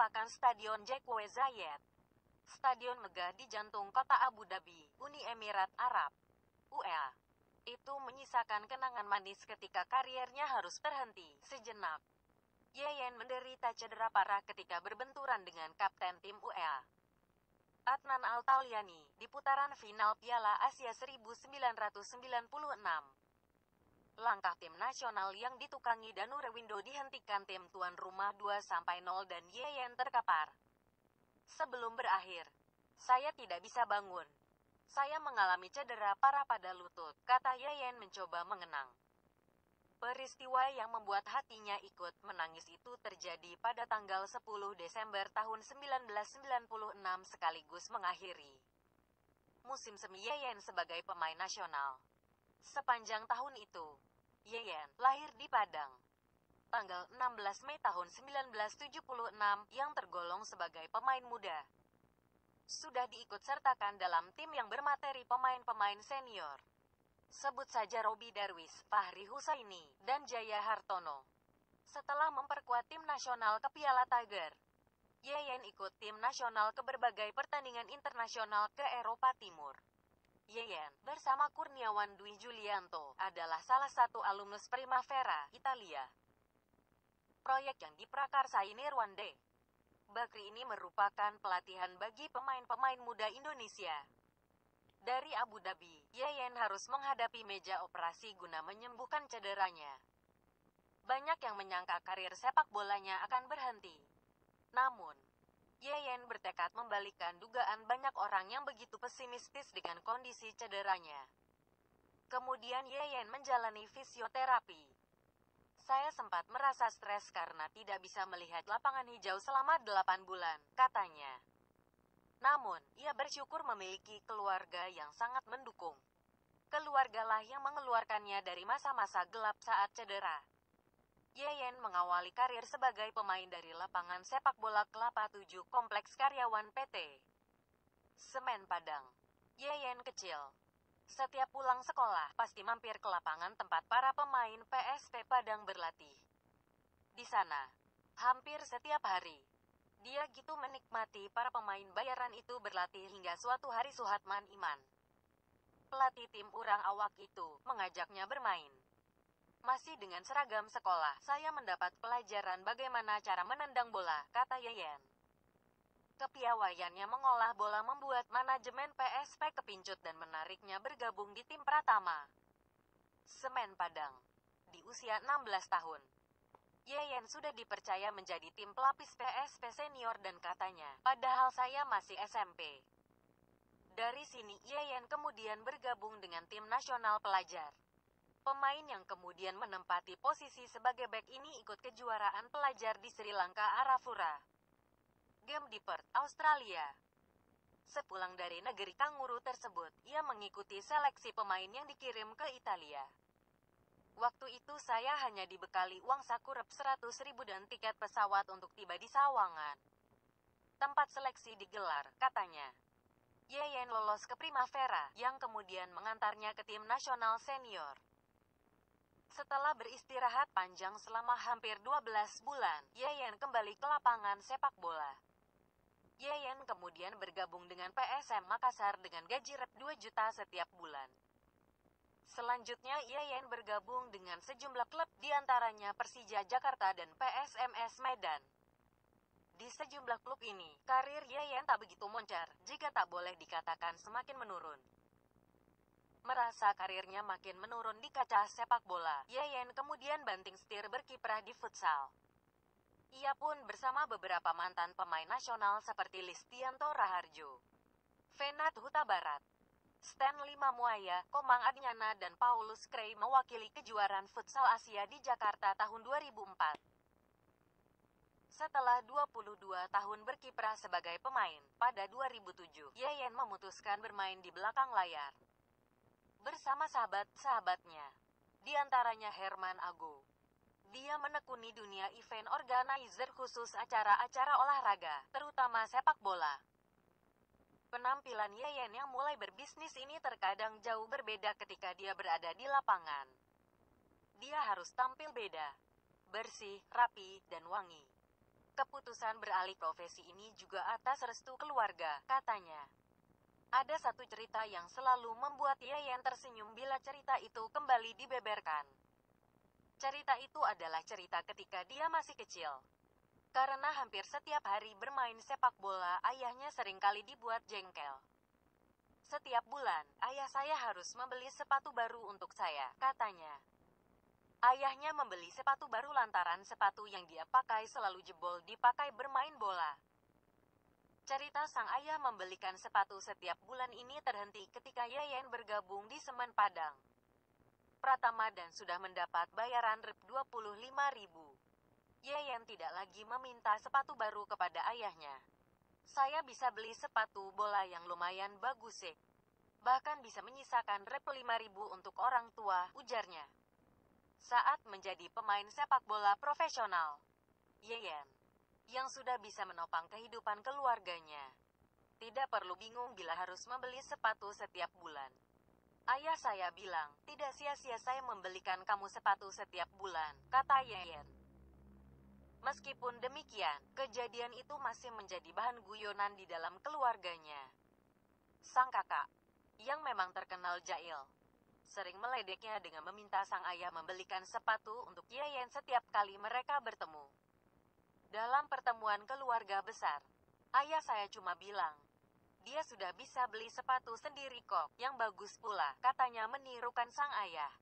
merupakan Stadion Jekwe Zayed. Stadion megah di jantung kota Abu Dhabi, Uni Emirat Arab. UEA. Itu menyisakan kenangan manis ketika kariernya harus terhenti sejenak. Yeyen menderita cedera parah ketika berbenturan dengan kapten tim UEA. Adnan Al-Tauliani di putaran final Piala Asia 1996. Langkah tim nasional yang ditukangi Danu Rewindo dihentikan tim tuan rumah 2-0 dan Yeyen terkapar. Sebelum berakhir, saya tidak bisa bangun. Saya mengalami cedera parah pada lutut, kata Yeyen mencoba mengenang. Peristiwa yang membuat hatinya ikut menangis itu terjadi pada tanggal 10 Desember tahun 1996 sekaligus mengakhiri musim semi Yeyen sebagai pemain nasional. Sepanjang tahun itu, Yeyen lahir di Padang. Tanggal 16 Mei tahun 1976 yang tergolong sebagai pemain muda. Sudah diikut sertakan dalam tim yang bermateri pemain-pemain senior. Sebut saja Robi Darwis, Fahri Husaini, dan Jaya Hartono. Setelah memperkuat tim nasional ke Piala Tiger, Yeyen ikut tim nasional ke berbagai pertandingan internasional ke Eropa Timur. Yeyen, bersama Kurniawan Dwi Julianto, adalah salah satu alumnus Primavera, Italia. Proyek yang diprakarsai Nirwande. Bakri ini merupakan pelatihan bagi pemain-pemain muda Indonesia. Dari Abu Dhabi, Yeyen harus menghadapi meja operasi guna menyembuhkan cederanya. Banyak yang menyangka karir sepak bolanya akan berhenti. Namun, Yeyen bertekad membalikkan dugaan banyak orang yang begitu pesimistis dengan kondisi cederanya. Kemudian Yeyen menjalani fisioterapi. Saya sempat merasa stres karena tidak bisa melihat lapangan hijau selama 8 bulan, katanya. Namun, ia bersyukur memiliki keluarga yang sangat mendukung. Keluargalah yang mengeluarkannya dari masa-masa gelap saat cedera. Yeyen mengawali karir sebagai pemain dari lapangan sepak bola Kelapa 7 Kompleks Karyawan PT. Semen Padang. Yeyen kecil. Setiap pulang sekolah, pasti mampir ke lapangan tempat para pemain PSP Padang berlatih. Di sana, hampir setiap hari, dia gitu menikmati para pemain bayaran itu berlatih hingga suatu hari Suhatman Iman. Pelatih tim Urang Awak itu mengajaknya bermain. Masih dengan seragam sekolah, saya mendapat pelajaran bagaimana cara menendang bola, kata Yeyen. Kepiawaiannya mengolah bola membuat manajemen PSP kepincut dan menariknya bergabung di tim Pratama. Semen Padang. Di usia 16 tahun. Yeyen sudah dipercaya menjadi tim pelapis PSP senior dan katanya, padahal saya masih SMP. Dari sini Yeyen kemudian bergabung dengan tim nasional pelajar. Pemain yang kemudian menempati posisi sebagai back ini ikut kejuaraan pelajar di Sri Lanka Arafura. Game di Perth, Australia. Sepulang dari negeri kanguru tersebut, ia mengikuti seleksi pemain yang dikirim ke Italia. Waktu itu saya hanya dibekali uang saku rep 100 ribu dan tiket pesawat untuk tiba di Sawangan. Tempat seleksi digelar, katanya. Yeyen lolos ke Primavera, yang kemudian mengantarnya ke tim nasional senior. Setelah beristirahat panjang selama hampir 12 bulan, Yeyen kembali ke lapangan sepak bola. Yeyen kemudian bergabung dengan PSM Makassar dengan gaji rep 2 juta setiap bulan. Selanjutnya Yeyen bergabung dengan sejumlah klub di antaranya Persija Jakarta dan PSMS Medan. Di sejumlah klub ini, karir Yeyen tak begitu moncar, jika tak boleh dikatakan semakin menurun. Merasa karirnya makin menurun di kaca sepak bola, Yeyen kemudian banting setir berkiprah di futsal. Ia pun bersama beberapa mantan pemain nasional seperti Listianto Raharjo, Venat Huta Barat, Stanley Mamuaya, Komang Adnyana dan Paulus Krei mewakili kejuaraan futsal Asia di Jakarta tahun 2004. Setelah 22 tahun berkiprah sebagai pemain, pada 2007, Yeyen memutuskan bermain di belakang layar bersama sahabat-sahabatnya. Di antaranya Herman Ago. Dia menekuni dunia event organizer khusus acara-acara olahraga, terutama sepak bola. Penampilan Yeyen yang mulai berbisnis ini terkadang jauh berbeda ketika dia berada di lapangan. Dia harus tampil beda, bersih, rapi, dan wangi. Keputusan beralih profesi ini juga atas restu keluarga, katanya. Ada satu cerita yang selalu membuat Yayan tersenyum bila cerita itu kembali dibeberkan. Cerita itu adalah cerita ketika dia masih kecil. Karena hampir setiap hari bermain sepak bola, ayahnya sering kali dibuat jengkel. Setiap bulan, ayah saya harus membeli sepatu baru untuk saya, katanya. Ayahnya membeli sepatu baru lantaran sepatu yang dia pakai selalu jebol dipakai bermain bola. Cerita sang ayah membelikan sepatu setiap bulan ini terhenti ketika Yayan bergabung di Semen Padang. Pratama dan sudah mendapat bayaran rp 25 ribu. Yayan tidak lagi meminta sepatu baru kepada ayahnya. Saya bisa beli sepatu bola yang lumayan bagus sih. Bahkan bisa menyisakan rep 5 ribu untuk orang tua, ujarnya. Saat menjadi pemain sepak bola profesional, Yayan yang sudah bisa menopang kehidupan keluarganya. Tidak perlu bingung bila harus membeli sepatu setiap bulan. Ayah saya bilang, tidak sia-sia saya membelikan kamu sepatu setiap bulan, kata Yayan. Meskipun demikian, kejadian itu masih menjadi bahan guyonan di dalam keluarganya. Sang kakak, yang memang terkenal jahil, sering meledeknya dengan meminta sang ayah membelikan sepatu untuk Yayan setiap kali mereka bertemu. Dalam pertemuan keluarga besar, ayah saya cuma bilang, dia sudah bisa beli sepatu sendiri kok, yang bagus pula, katanya menirukan sang ayah.